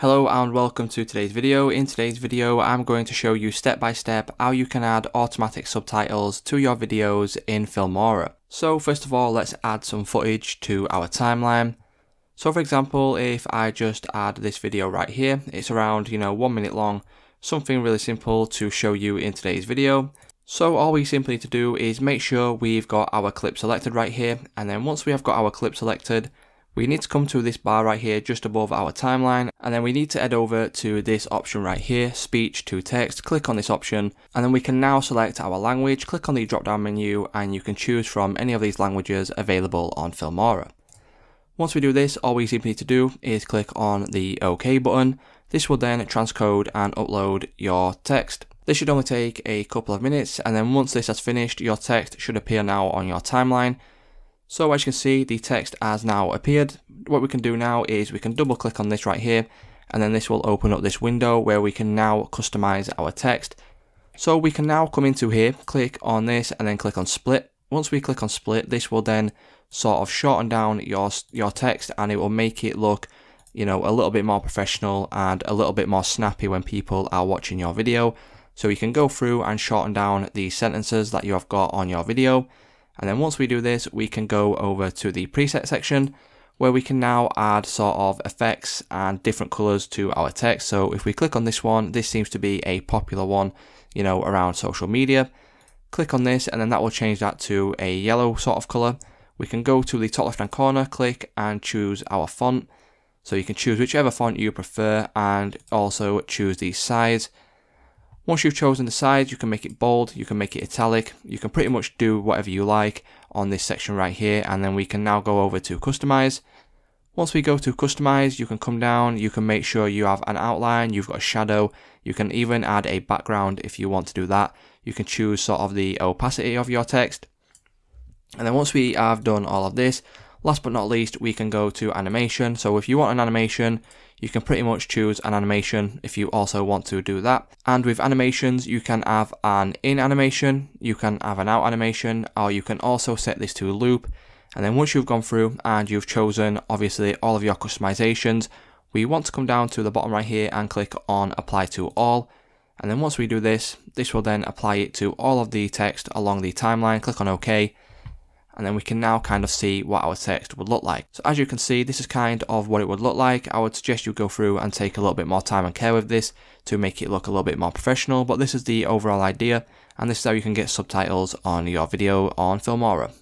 Hello and welcome to today's video. In today's video I'm going to show you step by step how you can add automatic subtitles to your videos in Filmora. So first of all let's add some footage to our timeline. So for example if I just add this video right here, it's around you know one minute long, something really simple to show you in today's video. So all we simply need to do is make sure we've got our clip selected right here and then once we have got our clip selected we need to come to this bar right here just above our timeline and then we need to head over to this option right here, speech to text, click on this option and then we can now select our language, click on the drop down menu and you can choose from any of these languages available on Filmora. Once we do this, all we simply need to do is click on the OK button. This will then transcode and upload your text. This should only take a couple of minutes and then once this has finished, your text should appear now on your timeline so as you can see, the text has now appeared. What we can do now is we can double click on this right here, and then this will open up this window where we can now customize our text. So we can now come into here, click on this, and then click on split. Once we click on split, this will then sort of shorten down your, your text and it will make it look you know, a little bit more professional and a little bit more snappy when people are watching your video. So you can go through and shorten down the sentences that you have got on your video. And then once we do this, we can go over to the preset section where we can now add sort of effects and different colors to our text. So if we click on this one, this seems to be a popular one, you know, around social media. Click on this and then that will change that to a yellow sort of color. We can go to the top left hand corner, click and choose our font. So you can choose whichever font you prefer and also choose the size. Once you've chosen the size, you can make it bold, you can make it italic, you can pretty much do whatever you like on this section right here, and then we can now go over to customize. Once we go to customize, you can come down, you can make sure you have an outline, you've got a shadow, you can even add a background if you want to do that. You can choose sort of the opacity of your text. And then once we have done all of this, last but not least, we can go to animation. So if you want an animation, you can pretty much choose an animation if you also want to do that. And with animations, you can have an in animation, you can have an out animation, or you can also set this to loop. And then once you've gone through and you've chosen obviously all of your customizations, we want to come down to the bottom right here and click on apply to all. And then once we do this, this will then apply it to all of the text along the timeline. Click on OK and then we can now kind of see what our text would look like. So as you can see, this is kind of what it would look like. I would suggest you go through and take a little bit more time and care with this to make it look a little bit more professional, but this is the overall idea, and this is how you can get subtitles on your video on Filmora.